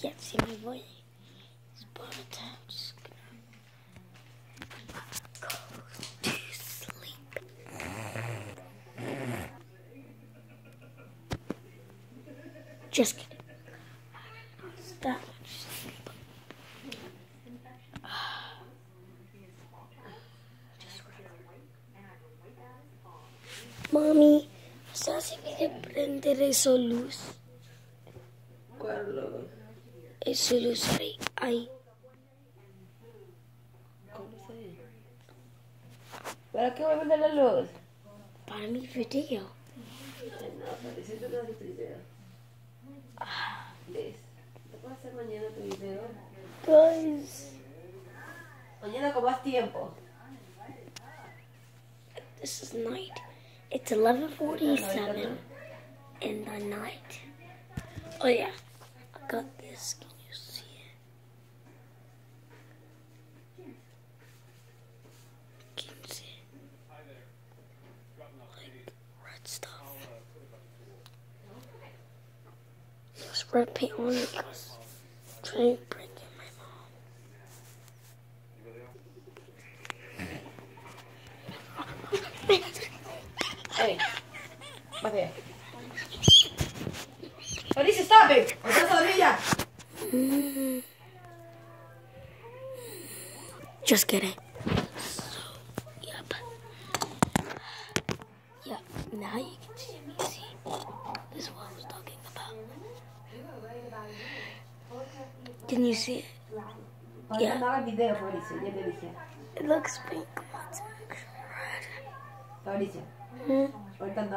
can't see my voice. Just gonna go to sleep. Just kidding. Stop. Mami, ¿sabes si me prender esa luz? ¿Cuál luz? Esa luz ahí. ahí. ¿Cómo se dice? ¿Para qué voy a prender la luz? Para mi video. Ay, no, Patricia, tú no haces tu video. Liz, ¿te puedo hacer mañana tu video? Guys, Mañana con más tiempo. this is night. It's 11:47 in the night. Oh yeah, I got this. Can you see it? Can you see it? Like red stuff. There's red paint on it because I'm trying to bring in my mom. Hey, bien. Patricia, stop it! ¿Estás dormida? Just kidding. So, yep. Yep, now you can see me see. This is Can you see it? Ahorita no hagas video, Patricia, ya te dije. It looks pink. What's actually red? Hmm? no